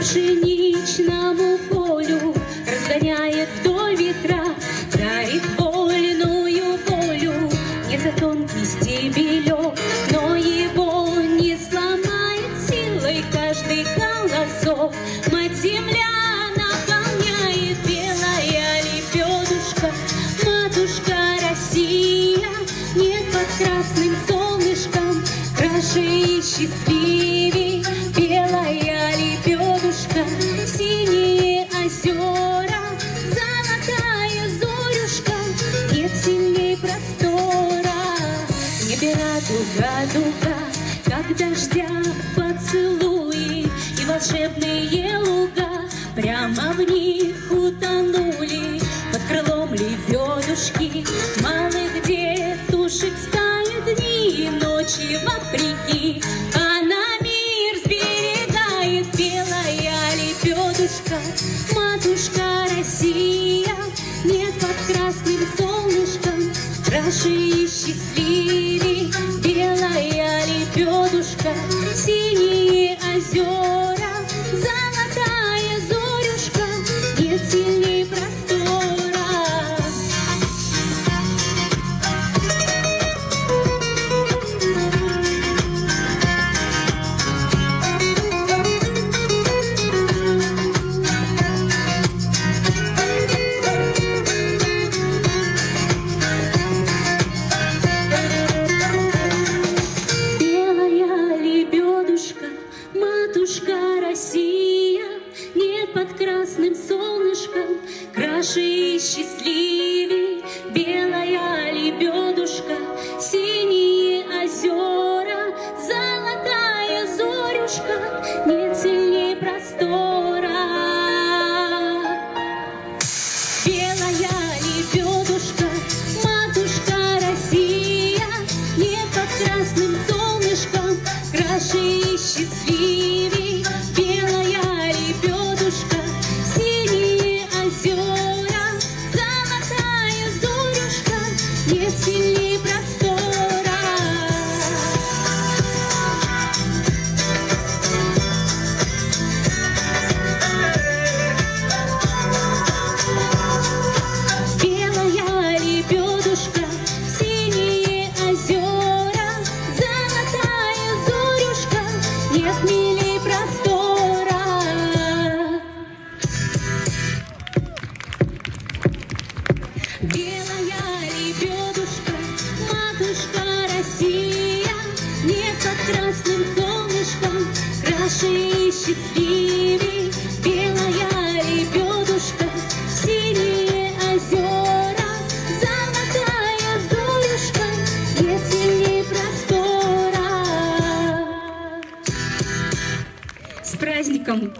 пшеничному полю Разгоняет вдоль ветра, дарит вольную волю. Не за тонкий стебелек, но его не сломает силой каждый колосок. Мать земля наполняет белая лепедушка, матушка Россия. Нет под красным солнышком краше и счастливее. Небе радуга, дуга, как дождя поцелуи И волшебные луга прямо в них утонули. Под крылом лебедушки малых детушек Стают дни и ночи вопреки. А на мир сберегает белая лебедушка Матушка Россия нет под красным солнышком Краше и счастливей белая лебедушка Синие озера, Россия, Нет под красным солнышком краше и счастливей. Белая лебедушка, синие озера, Золотая зорюшка, нет сильней простора. Белая лебедушка, матушка Россия, Не под красным солнышком, краше и счастливей. Белая лебедушка, матушка Россия, Нет под красным солнышком краше и счастливей. Белая лебедушка, синие озера, Золотая нет сильней простора. С праздником!